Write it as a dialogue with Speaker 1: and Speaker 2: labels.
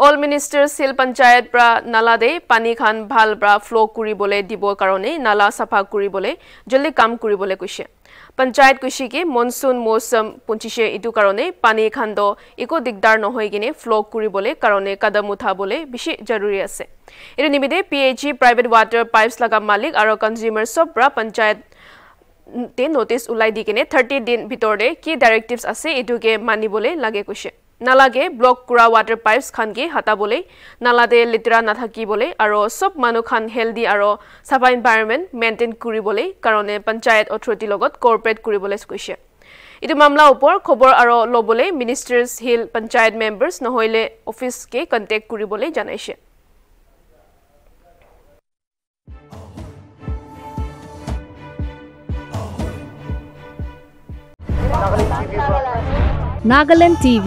Speaker 1: All ministers hill panchayat পৰা নালাদে পানী খান ভাল পৰা ফ্ল' কৰিবলৈ দিবৰ কাৰণে নালা চাফা কৰিবলৈ জলদি কাম কৰিবলৈ কৈছে পঞ্চায়ত কৈছে কি মনচুন মৌচম পুঞ্চিছে এইটো কাৰণে পানী খান্দ একো দিগদাৰ নহয় কিনে ফ্ল' কৰিবলৈ কাৰণে কাদম উঠাবলৈ বেছি জৰুৰী আছে এইটো নিমিত্তে P H G private water pipes লগা মালিক আৰু কনজিউমাৰ চব পৰা পঞ্চায়ত নটিচ ওলাই দি কিনে থাৰ্টি দিন ভিতৰতে কি ডাইৰেক্টিভছ আছে এইটোকে মানিবলৈ লাগে কৈছে নালাগে ব্লক কৰা ৱাটাৰ পাইপছ খানকে হাতাবলৈ নালাদে লেতেৰা নাথাকিবলৈ আৰু চব মানুহ খান হেল্ডি আৰু চাফা ইনভাইৰমেণ্ট মেইনটেইন কৰিবলৈ কাৰণে পঞ্চায়ত অথৰিটিৰ লগত কৰ্পৰেট কৰিবলৈ কৈছে। এইটো মামলাৰ ওপৰত খবৰ আৰু ল'বলৈ মিনিষ্টাৰ্ছ হিল পঞ্চায়ত মেম্বাৰ্ছ নহ'লে অফিচকে কণ্টেক্ট কৰিবলৈ জনাইছে।
Speaker 2: Nagaland TV,